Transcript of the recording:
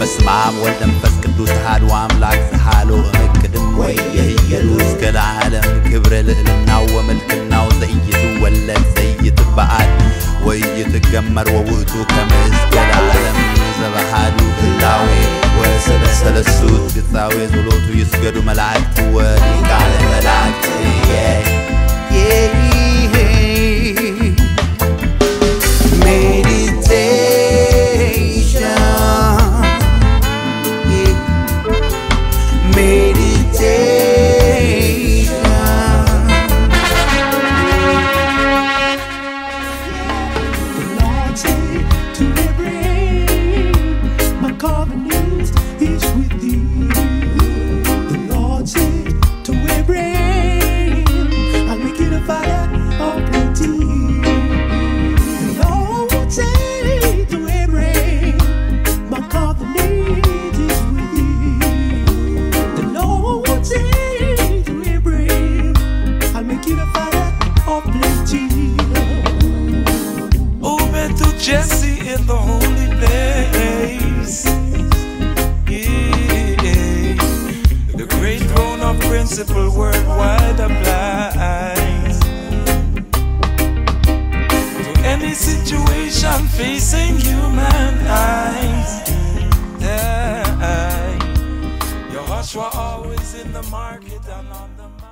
بسمع ولا مفكر دوس حاله وعملاك في حاله ومكد وهي هي دوس كالعالم كبر لقلنا وملكنا وزيت ولا زيت بعد وهي تتجمر ووقته كمثل العالم زبحة ግጻዌ ጸሎቱ ይስገዱ መላእክት ወሊቃነ መላእክት Meditation Principle worldwide applies to any situation facing human eyes. Yeah. Your hearts were always in the market and on the